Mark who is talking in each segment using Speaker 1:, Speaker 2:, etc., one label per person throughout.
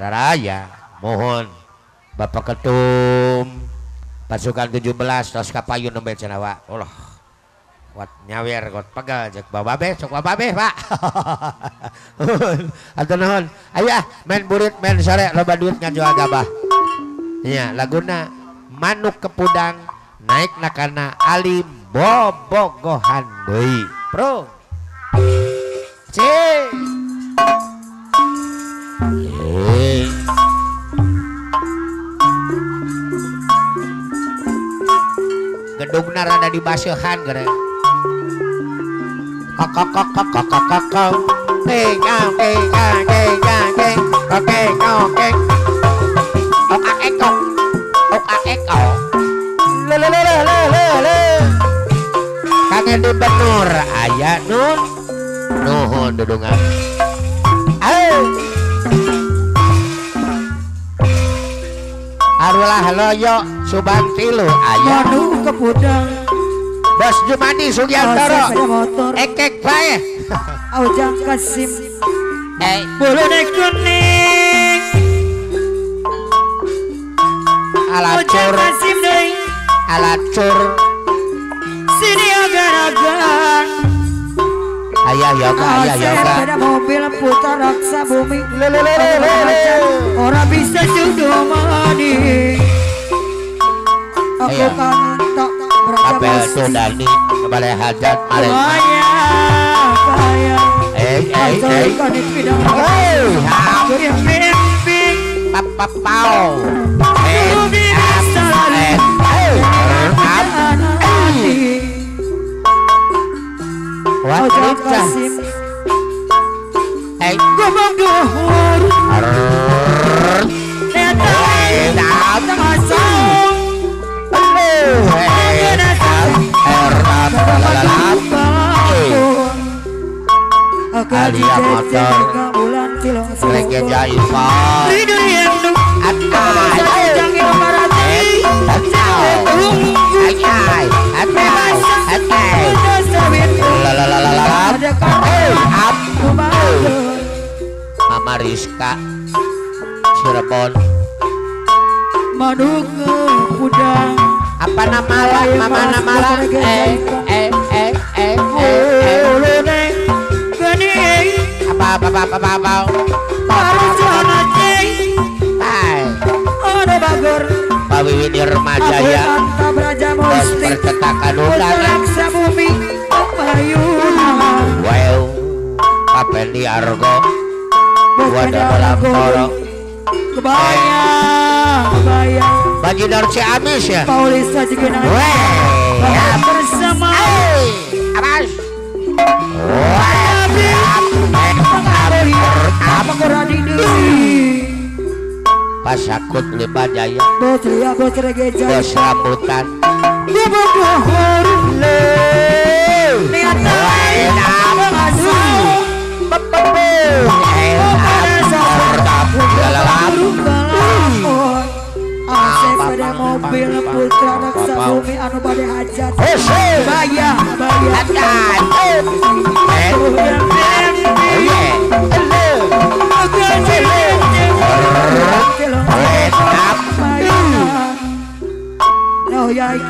Speaker 1: Raraya mohon Bapak Ketum pasukan 17 tos kapayun nembe cenawa. Allah kuat nyawer kuat pegal cek bababe sok bababe pak. Atau naon? Ayo ah main burit main sore loba duit ngajual gabah. Iya laguna manuk kepudang naik nakana alim bobogohan deui. Pro cek benar ada di basuhan gara kokok kokok kok, keng keng keng keng keng, oke oke oka eko oka eko le le le le le le kangen di benur ayah nun. Nuhun dudungan. Arulah loyo subang tilu ayah Bos Jumadi Sugiantoro Ekek bae.
Speaker 2: Aujang Kasim.
Speaker 1: Eh
Speaker 2: Bulu naik kuning
Speaker 1: alacur
Speaker 2: Kasim deh
Speaker 1: alacur
Speaker 2: Sini agar-agar
Speaker 1: Ayah yoga ayah yoga.
Speaker 2: sepeda mobil putar raksa bumi. Orang bisa jodoh mani Aku
Speaker 1: Iya. Abel Sudani kembali hajat
Speaker 2: Malik
Speaker 1: Eh eh eh. Hei Hei Hei
Speaker 2: Iya,
Speaker 1: dia Motor Legenda
Speaker 2: Ivan
Speaker 1: Mama Rizka Cirebon.
Speaker 2: Manuk kuda
Speaker 1: apa nama lah? Mama nama lah? Eh, eh eh eh eh. Pawiwin remaja ya Amis Ya
Speaker 2: bersama ora dideui
Speaker 1: pas akut lepajaya
Speaker 2: bos ria ya, bos regeja ya,
Speaker 1: bos rambutan.
Speaker 2: Ya bodoh huruf le. Lihat lain apa pada mobil putra naksa bumi anu badai hajat. Bayah, bayah, bayah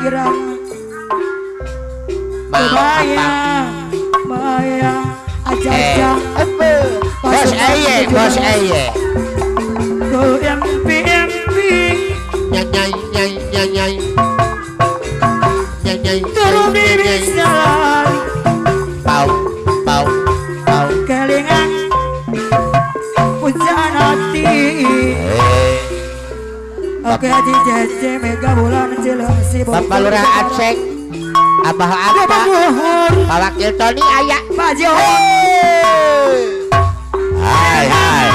Speaker 2: pikiran Maya Maya aja aja eh,
Speaker 1: Bos aye, bos aye.
Speaker 2: Haji Mega Bulan
Speaker 1: Bapak Lurah Aceh. Abah Apa Pak Wakil Tony Ayak.
Speaker 2: Pak Jo
Speaker 1: Hai hai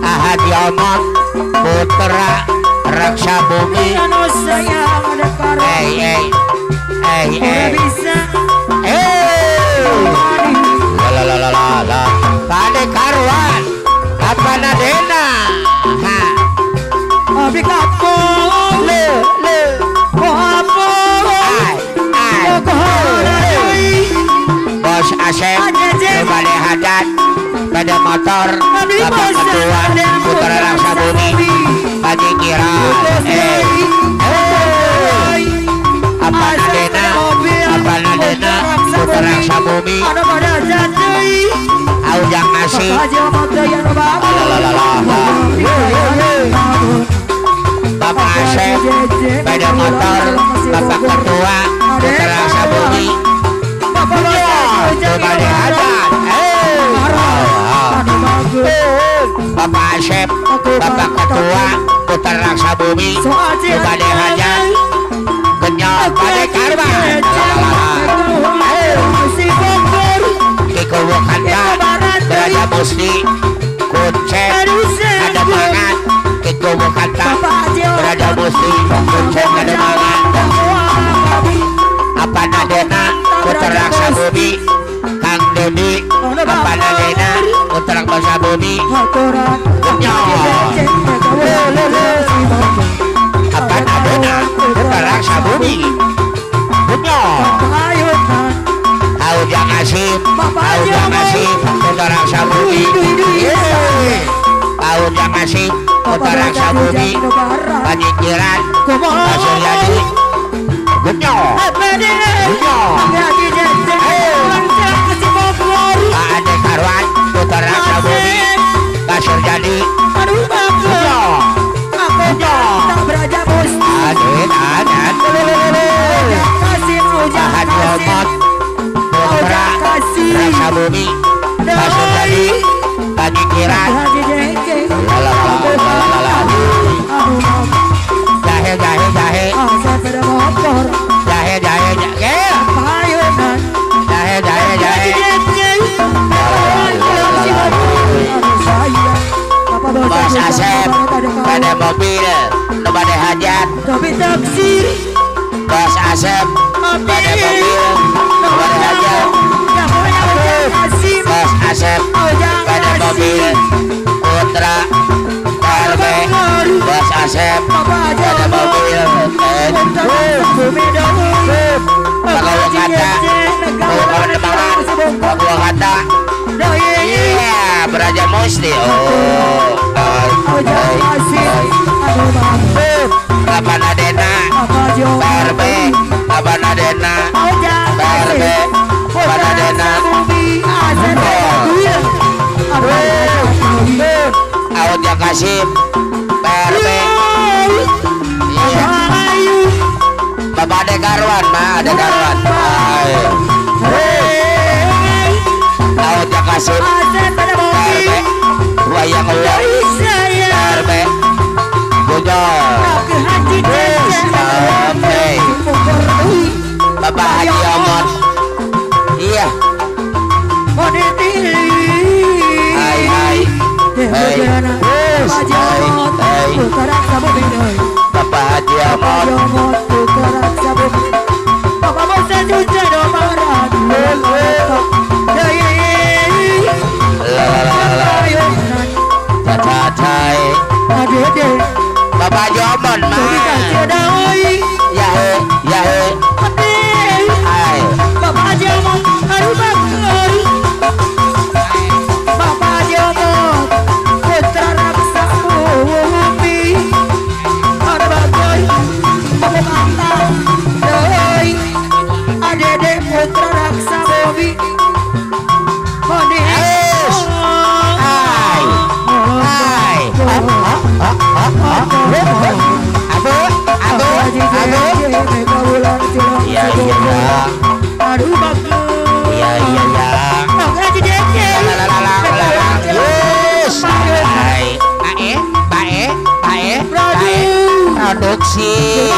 Speaker 1: Ahad Yomot Putra Raksa Bumi. Hei
Speaker 2: hei
Speaker 1: Hei
Speaker 2: hei
Speaker 1: Hei La la la la la. Karuan motor Bapak Putra Raksa Bumi Haji Kira Eh. Apa Nadena? Apa Nadena? Putra Raksa Bumi.
Speaker 2: Pada
Speaker 1: Aujang Nasi Bapak Asep Sepeda motor Bapak Ketua Putra Raksa Bumi. Coba lihat Eh Bapak Asep Bapak Ketua Putra Raksa Bumi Coba lihat Kenyal pada karma. Kiko Wakanda Berada Musti Kuncen Ada mangan Kiko Wakanda Berada Musti Kuncen ada mangan Apa Nadena Putra Raksa Bumi. Kang Dodi Apa Nadena Putra Raksa Bumi Aujang Asim Aujang Asim Putra Raksa Bumi Yeay. Aujang Asim Putra Raksa Bumi Panjikiran Pasir Jadi Kenyal Pak Ade Karwan Putra Raksa Bumi Bumi Pasir Jadi Panjikiran Jahe jahe jahe Jahe mobil pada hajat. Bos Asep. Pada mobil pada hajat Asep Pada mobil Putra RB Bos Asep Pada Eh Kalau kata kawan depangan Kalau kata Iya Beraja Musti Oh Oh Apa Nadena PRB Apa Nadena PRB Apa Kasim PRB Iya. Bapak ada Garwan mah ada Garwan Ayo Aujang Kasim PRB Wayang Uang PRB Bujol Oke Bapak Haji Omot Bapak Haji Omot Lalalala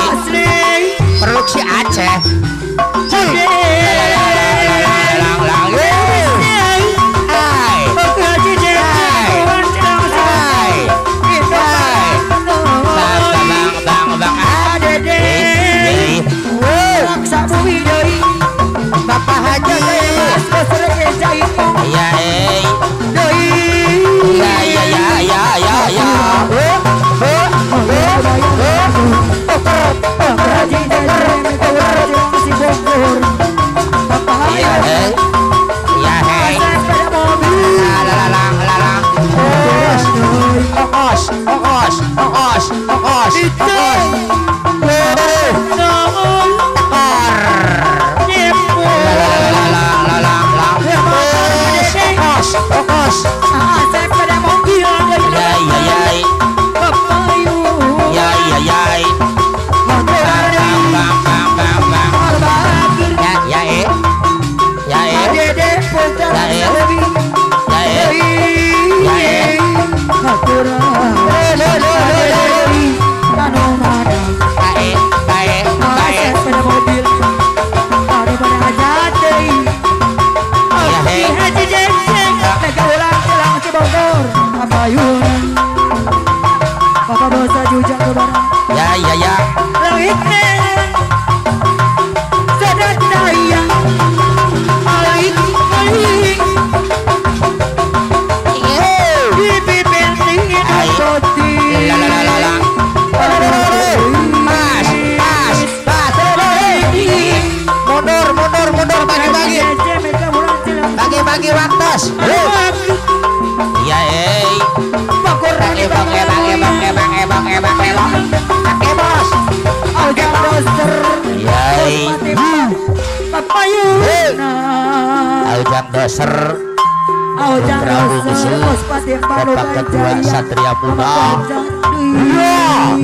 Speaker 2: Asli.
Speaker 1: Produksi Aceh
Speaker 2: Doser, Prabu Musuh, Bapak Kedua Satria Putra. Ya.